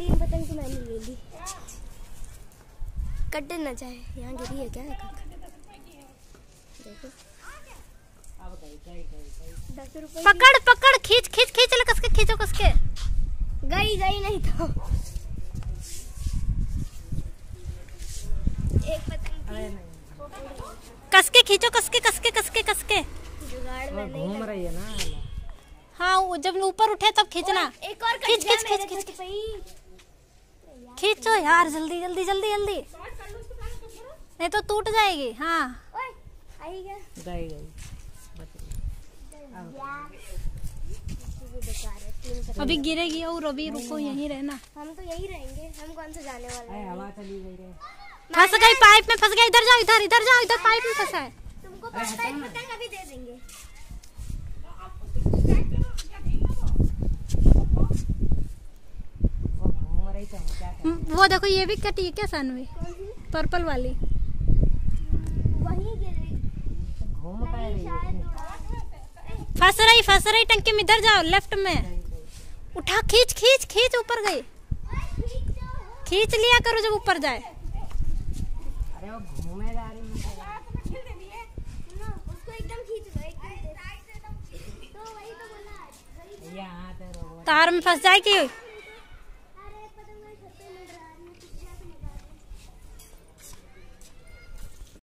तीन पतंग तो मैंने ले ली। कट ना चाहे यहाँ गिरी है क्या देखो। पकड़ पकड़ खींच खींच खींच ले कसके खींचो कसके। गई गई नहीं तो। एक पतंग कसके खींचो कसके कसके कसके कसके। घूम रही है ना। हाँ जब ऊपर उठे तब खींचना। एक और खींच, खींच, खींच, तो सही। खींचो यार जल्दी जल्दी जल्दी जल्दी। नहीं तो टूट जाएगी हाँ। है अभी गिरेगी और अभी रुको यहीं रहना। हम तो यही रहेंगे हम कौन से जाने वाले हैं? हवा चली गई रे। फंस गई पाइप में फंस गई इधर जाओ इधर इधर जाओ इधर पाइप में फंसा है। तुमको पता है पतंग अभी दे देंगे वो तो हम्म, वो देखो ये भी कटी है क्या सानवी पर्पल वाली। है। फंस रही फंस रही टंकी में इधर जाओ लेफ़्ट में। उठा खींच खींच खींच ऊपर गई। खींच लिया करो जब ऊपर जाए। अरे वो घूमे जा रही है। ना उसको एकदम खींच लो एकदम से। तो वही तो रहो तार में फंस जाएगी।